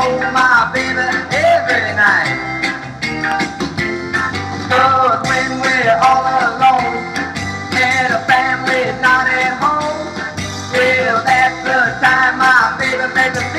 hold my baby every night. Cause when we're all alone and a family's not at home, well, that's the time my baby makes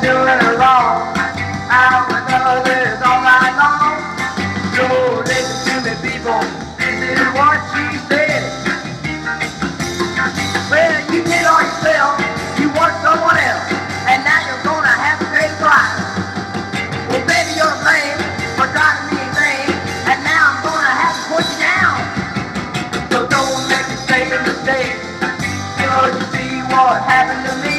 doing wrong. Out with all night long. So listen to me, people. This is what she said. Well, you did all yourself. You want someone else. And now you're gonna have to pay the price. Well, baby, you're to blame for driving me insane. And now I'm gonna have to put you down. So don't make me say a mistake. You see what happened to me.